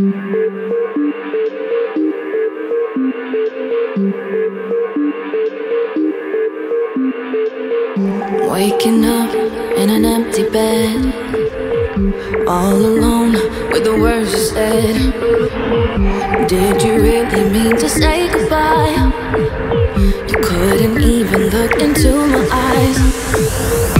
Waking up in an empty bed, all alone with the words you said. Did you really mean to say goodbye? You couldn't even look into my eyes.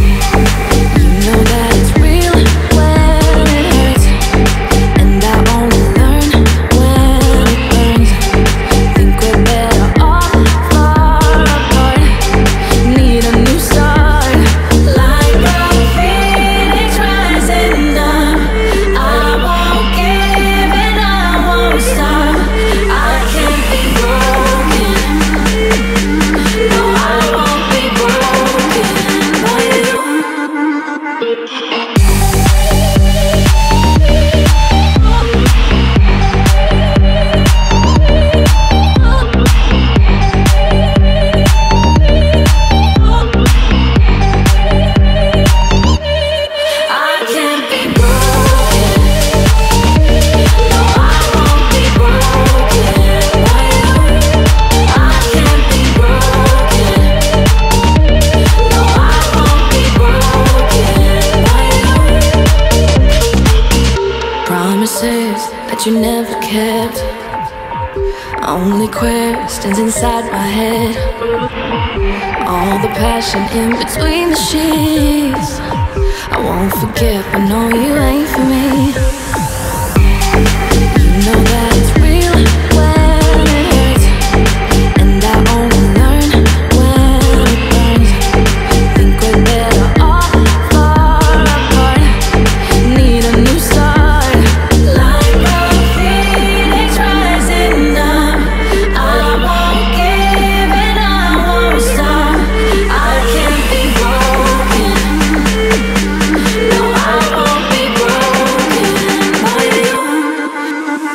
That you never kept. Only questions inside my head. All the passion in between the sheets. I won't forget, but no, you ain't for me.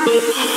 Oh.